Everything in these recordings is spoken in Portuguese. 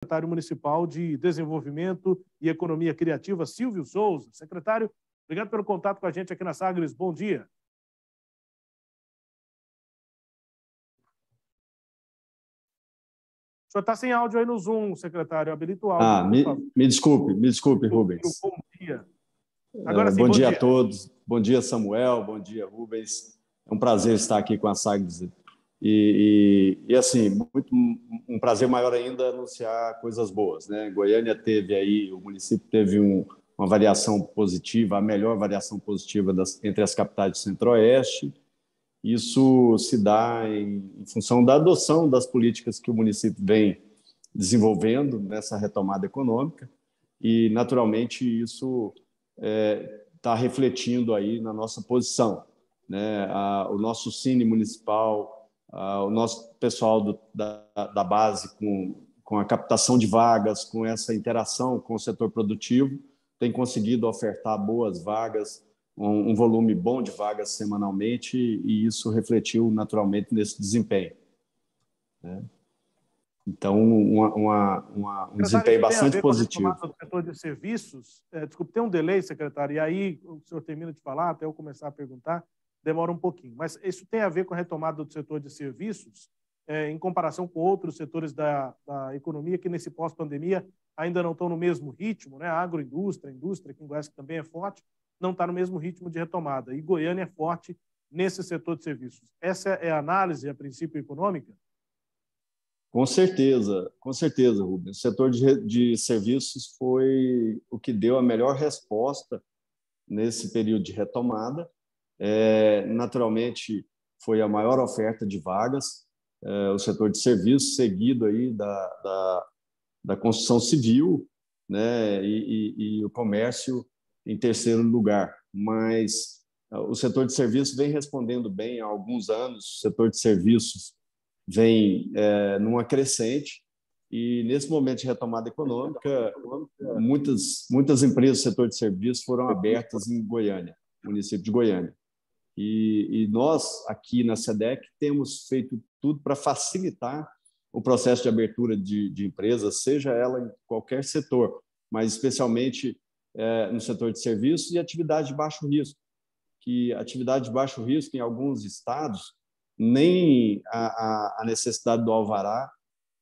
secretário municipal de Desenvolvimento e Economia Criativa, Silvio Souza. Secretário, obrigado pelo contato com a gente aqui na Sagres. Bom dia. O senhor está sem áudio aí no Zoom, secretário. Habilita o áudio. Ah, me, me desculpe, me desculpe, Rubens. Bom dia. Agora sim, bom, bom dia, dia, a todos. Bom dia, Samuel. Bom dia, Rubens. É um prazer estar aqui com a Sagres e, e, e, assim, muito, um prazer maior ainda anunciar coisas boas. Né? Goiânia teve aí, o município teve um, uma variação positiva, a melhor variação positiva das, entre as capitais do Centro-Oeste. Isso se dá em, em, função da adoção das políticas que o município vem desenvolvendo nessa retomada econômica e, naturalmente, isso está é, tá refletindo aí na nossa posição. Né? A, o nosso Cine Municipal uh, o nosso pessoal do, da, da base com, com a captação de vagas, com essa interação com o setor produtivo, tem conseguido ofertar boas vagas, um, um volume bom de vagas semanalmente, e isso refletiu naturalmente nesse desempenho. Né? Então, uma, uma, uma, um desempenho bastante positivo. Setor de serviços, é, desculpe, tem um delay, secretário, e aí o senhor termina de falar, até eu começar a perguntar demora um pouquinho. Mas isso tem a ver com a retomada do setor de serviços, é, em comparação com outros setores da, da economia que, nesse pós-pandemia, ainda não estão no mesmo ritmo. Né? A agroindústria, a indústria, que em Goiás também é forte, não está no mesmo ritmo de retomada. E Goiânia é forte nesse setor de serviços. Essa é a análise a princípio econômica? Com certeza, com certeza, Rubens. O setor de, de serviços foi o que deu a melhor resposta nesse período de retomada é, naturalmente, foi a maior oferta de vagas, é, o setor de serviços, seguido aí da, da, da construção civil né, e, e, e, o comércio em terceiro lugar. Mas é, o setor de serviços vem respondendo bem há alguns anos, o setor de serviços vem é, numa crescente, e nesse momento de retomada econômica, muitas, muitas empresas do setor de serviços foram abertas em Goiânia, município de Goiânia. E, e nós, aqui na SEDEC, temos feito tudo para facilitar o processo de abertura de, de empresas, seja ela em qualquer setor, mas especialmente é, no setor de serviços e atividade de baixo risco, que atividade de baixo risco em alguns estados nem a, a necessidade do alvará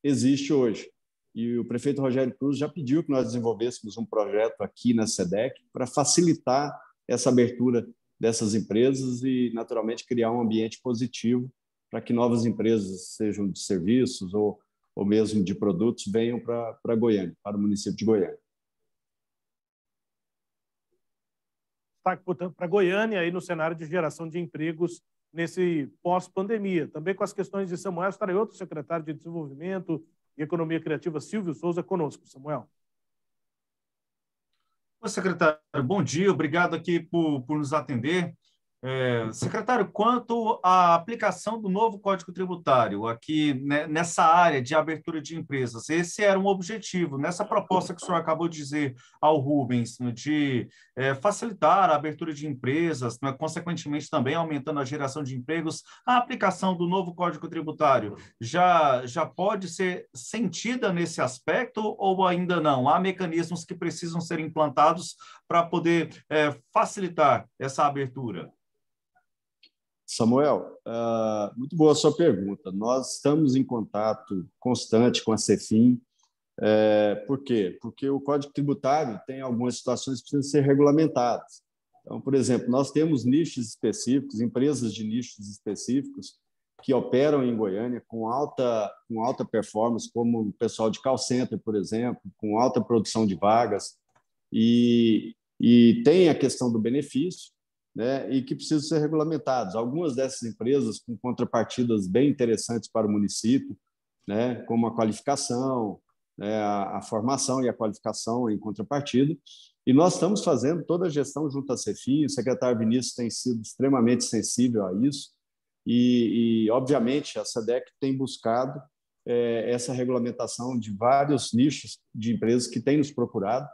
existe hoje. E o prefeito Rogério Cruz já pediu que nós desenvolvêssemos um projeto aqui na SEDEC para facilitar essa abertura dessas empresas e, naturalmente, criar um ambiente positivo para que novas empresas, sejam de serviços ou, ou mesmo de produtos, venham para, Goiânia, para o município de Goiânia. Destaque, portanto, para Goiânia, aí no cenário de geração de empregos nesse pós-pandemia. Também com as questões de Samuel, estarei outro secretário de Desenvolvimento e Economia Criativa, Silvio Souza, conosco. Samuel. Secretário, bom dia, obrigado aqui por, por nos atender. É, secretário, quanto à aplicação do novo Código Tributário aqui né, nessa área de abertura de empresas, esse era um objetivo, nessa proposta que o senhor acabou de dizer ao Rubens, né, de é, facilitar a abertura de empresas, né, consequentemente também aumentando a geração de empregos, a aplicação do novo Código Tributário já, já pode ser sentida nesse aspecto ou ainda não? Há mecanismos que precisam ser implantados para poder é, facilitar essa abertura? Samuel, uh, muito boa a sua pergunta. Nós estamos em contato constante com a Cefim. É, por quê? Porque o Código Tributário tem algumas situações que precisam ser regulamentadas. Então, por exemplo, nós temos nichos específicos, empresas de nichos específicos que operam em Goiânia com alta, com alta performance, como o pessoal de call center, por exemplo, com alta produção de vagas, e, e tem a questão do benefício, né, e que precisam ser regulamentados. Algumas dessas empresas com contrapartidas bem interessantes para o município, né, como a qualificação, né, a, a, formação e a qualificação em contrapartida. E nós estamos fazendo toda a gestão junto à Cefim, o secretário Vinícius tem sido extremamente sensível a isso, e, e obviamente, a SEDEC tem buscado é, essa regulamentação de vários nichos de empresas que têm nos procurado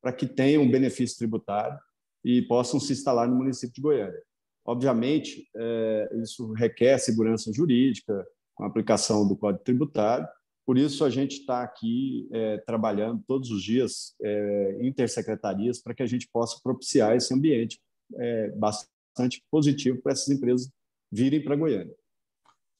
para que tenham um benefício tributário e possam se instalar no município de Goiânia. Obviamente, é, isso requer segurança jurídica, com aplicação do Código Tributário, Por isso, a gente está aqui é, trabalhando todos os dias é, intersecretarias para que a gente possa propiciar esse ambiente é, bastante positivo para essas empresas virem para Goiânia.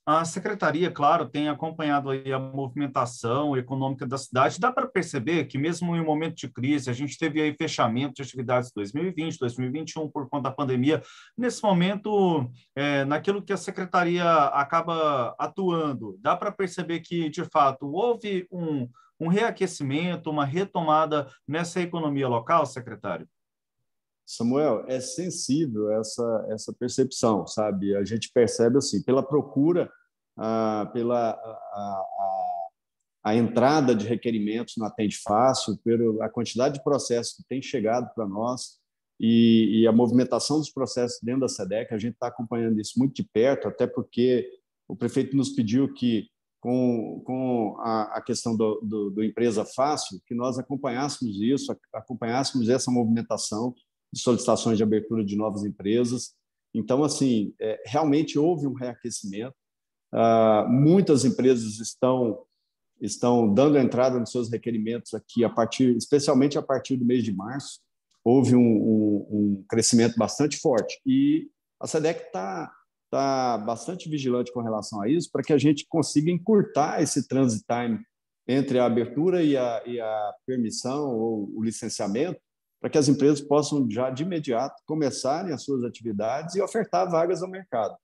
A secretaria, claro, tem acompanhado a movimentação econômica da cidade. Dá para perceber que mesmo em um momento de crise, a gente teve aí fechamento de atividades 2020, 2021 por conta da pandemia. Nesse momento, é, naquilo que a secretaria acaba atuando, dá para perceber que de fato houve um, um reaquecimento, uma retomada nessa economia local, secretário? Samuel, é sensível essa, essa percepção, sabe? A gente percebe assim, pela procura, ah, pela a, a, a, entrada de requerimentos no Atende Fácil, pela a quantidade de processos que tem chegado para nós e, e, a movimentação dos processos dentro da SEDEC, a gente está acompanhando isso muito de perto, até porque o prefeito nos pediu que, com, com a, a questão do, do, do Empresa Fácil, que nós acompanhássemos isso, acompanhássemos essa movimentação, de solicitações de abertura de novas empresas. Então, assim, é, realmente houve um reaquecimento. Ah, muitas empresas estão estão dando entrada nos seus requerimentos aqui a partir, especialmente a partir do mês de março, houve um, um, um crescimento bastante forte e a Sedec está tá bastante vigilante com relação a isso para que a gente consiga encurtar esse transit time entre a abertura e a, e a permissão ou o licenciamento para que as empresas possam já de imediato começarem as suas atividades e ofertar vagas ao mercado.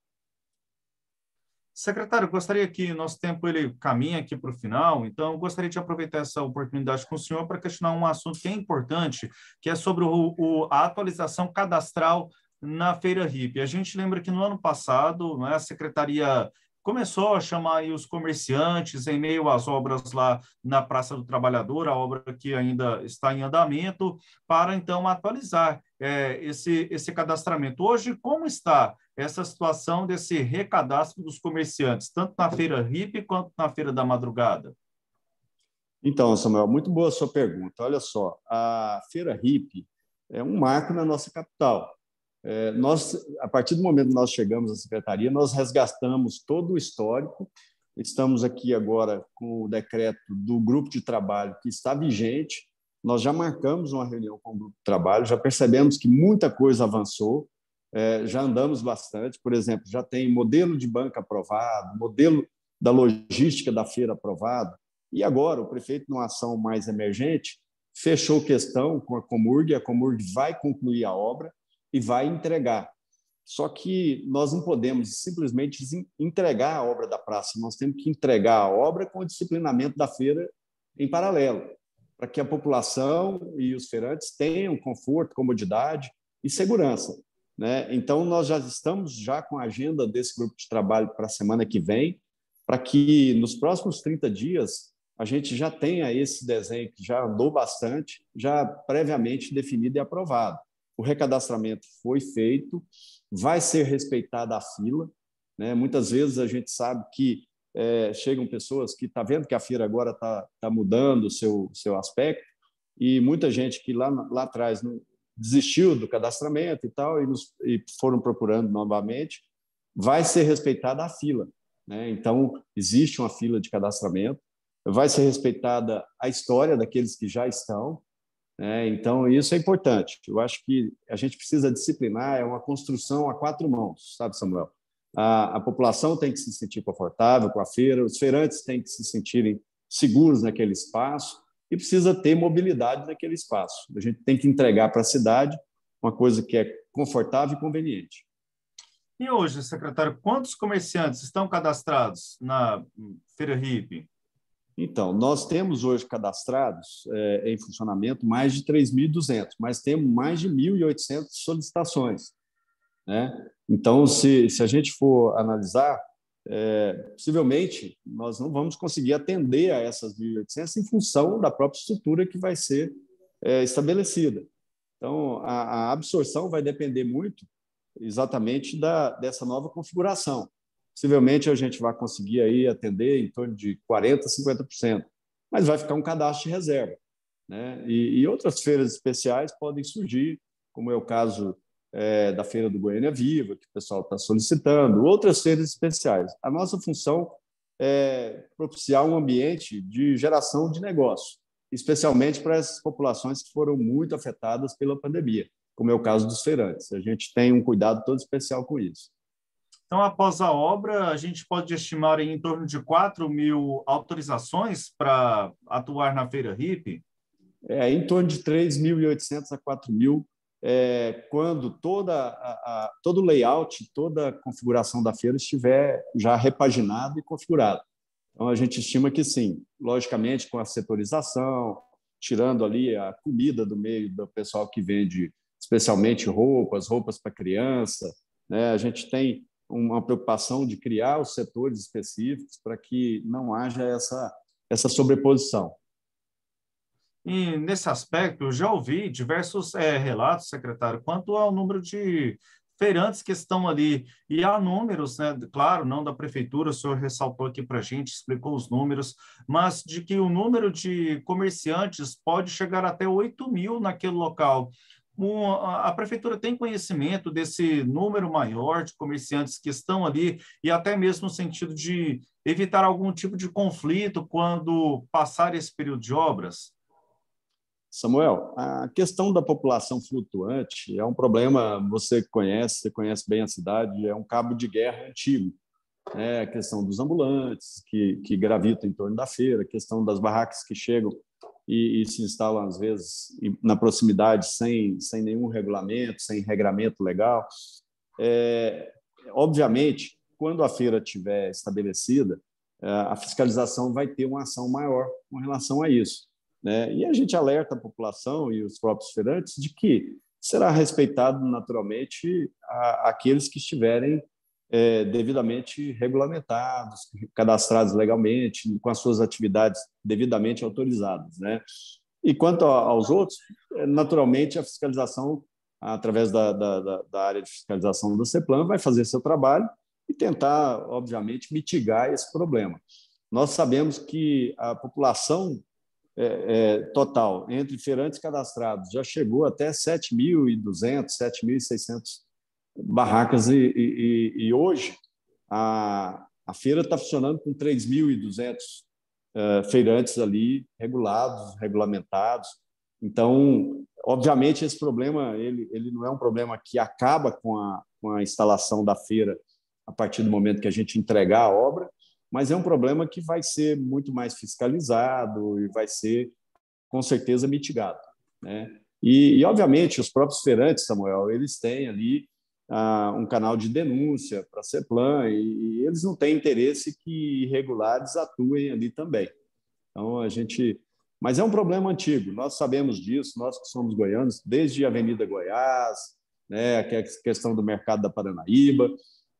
Secretário, gostaria que nosso tempo ele caminha aqui para o final, então gostaria de aproveitar essa oportunidade com o senhor para questionar um assunto que é importante, que é sobre o, o, a atualização cadastral na Feira RIP. A gente lembra que no ano passado, né, a Secretaria começou a chamar os comerciantes em meio às obras lá na Praça do Trabalhador, a obra que ainda está em andamento, para então atualizar é, esse, esse cadastramento. Hoje, como está essa situação desse recadastro dos comerciantes, tanto na Feira RIP quanto na Feira da Madrugada? Então, Samuel, muito boa a sua pergunta. Olha só, a Feira RIP é um marco na nossa capital. É, nós, a partir do momento que nós chegamos à secretaria, nós resgatamos todo o histórico. Estamos aqui agora com o decreto do grupo de trabalho que está vigente. Nós já marcamos uma reunião com o grupo de trabalho, já percebemos que muita coisa avançou, é, já andamos bastante. Por exemplo, já tem modelo de banca aprovado, modelo da logística da feira aprovado. E agora, o prefeito, numa ação mais emergente, fechou questão com a Comurg, a Comurg vai concluir a obra e vai entregar. Só que nós não podemos simplesmente entregar a obra da praça, nós temos que entregar a obra com o disciplinamento da feira em paralelo, para que a população e os feirantes tenham conforto, comodidade e segurança. Né? Então, nós já estamos já com a agenda desse grupo de trabalho para a semana que vem, para que nos próximos 30 dias a gente já tenha esse desenho que já andou bastante, já previamente definido e aprovado o recadastramento foi feito, vai ser respeitada a fila. Né? Muitas vezes a gente sabe que é, chegam pessoas que está vendo que a feira agora está tá mudando o seu, seu aspecto, e muita gente que lá, lá atrás não, desistiu do cadastramento e tal, e, nos, e foram procurando novamente, vai ser respeitada a fila. Né? Então, existe uma fila de cadastramento, vai ser respeitada a história daqueles que já estão, né? Então, isso é importante. Eu acho que a gente precisa disciplinar, é uma construção a quatro mãos, sabe, Samuel? A, a população tem que se sentir confortável com a feira, os feirantes têm que se sentirem seguros naquele espaço e precisa ter mobilidade naquele espaço. A gente tem que entregar para a cidade uma coisa que é confortável e conveniente. E hoje, secretário, quantos comerciantes estão cadastrados na Feira RIP? Então, nós temos hoje cadastrados é, em funcionamento mais de 3.200, mas temos mais de 1.800 solicitações. Né? Então, se, se a gente for analisar, é, possivelmente nós não vamos conseguir atender a essas 1.800 em função da própria estrutura que vai ser é, estabelecida. Então, a, a absorção vai depender muito exatamente da, dessa nova configuração. Possivelmente a gente vai conseguir aí atender em torno de 40%, 50%, mas vai ficar um cadastro de reserva. Né? E, e outras feiras especiais podem surgir, como é o caso é, da Feira do Goiânia Viva, que o pessoal está solicitando, outras feiras especiais. A nossa função é, propiciar um ambiente de geração de negócio, especialmente para essas populações que foram muito afetadas pela pandemia, como é o caso dos feirantes. A gente tem um cuidado todo especial com isso. Então, após a obra, a gente pode estimar em torno de 4 mil autorizações para atuar na Feira RIP? É, em torno de 3.800 a 4 mil, é, quando toda a, a, todo o layout, toda a configuração da feira estiver já repaginado e configurado. Então, a gente estima que sim, logicamente, com a setorização, tirando ali a comida do meio do pessoal que vende, especialmente roupas, roupas para criança, né? a gente tem uma preocupação de criar os setores específicos para que não haja essa, essa sobreposição. E nesse aspecto, eu já ouvi diversos é, relatos, secretário, quanto ao número de feirantes que estão ali. E há números, né, claro, não da prefeitura, o senhor ressaltou aqui para a gente, explicou os números, mas de que o número de comerciantes pode chegar até 8 mil naquele local um, a prefeitura tem conhecimento desse número maior de comerciantes que estão ali e até mesmo no sentido de evitar algum tipo de conflito quando passar esse período de obras? Samuel, a questão da população flutuante é um problema, você conhece, você conhece bem a cidade, é um cabo de guerra antigo. É a questão dos ambulantes que, que gravitam em torno da feira, a questão das barracas que chegam e, e, se instalam, às vezes, na proximidade sem, sem nenhum regulamento, sem regramento legal. É, obviamente, quando a feira estiver estabelecida, é, a fiscalização vai ter uma ação maior com relação a isso. Né? E a gente alerta a população e os próprios feirantes de que será respeitado naturalmente a, aqueles que estiverem é, devidamente regulamentados, cadastrados legalmente, com as suas atividades devidamente autorizadas. Né? E quanto aos outros, é, naturalmente a fiscalização, através da, da, da área de fiscalização do CEPLAN, vai fazer seu trabalho e tentar, obviamente, mitigar esse problema. Nós sabemos que a população é, é, total entre feirantes cadastrados já chegou até 7.200, 7.600 barracas e, e, e hoje a, a feira está funcionando com 3.200 uh, feirantes ali regulados, regulamentados. Então, obviamente, esse problema ele, ele não é um problema que acaba com a, com a instalação da feira a partir do momento que a gente entregar a obra, mas é um problema que vai ser muito mais fiscalizado e vai ser, com certeza, mitigado. Né? E, e, obviamente, os próprios feirantes, Samuel, eles têm ali um canal de denúncia para a CEPLAN e, e, eles não têm interesse que irregulares atuem ali também. Então, a gente... Mas é um problema antigo, nós sabemos disso, nós que somos goianos, desde a Avenida Goiás, né, a questão do mercado da Paranaíba,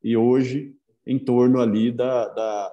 e hoje em torno ali da, da,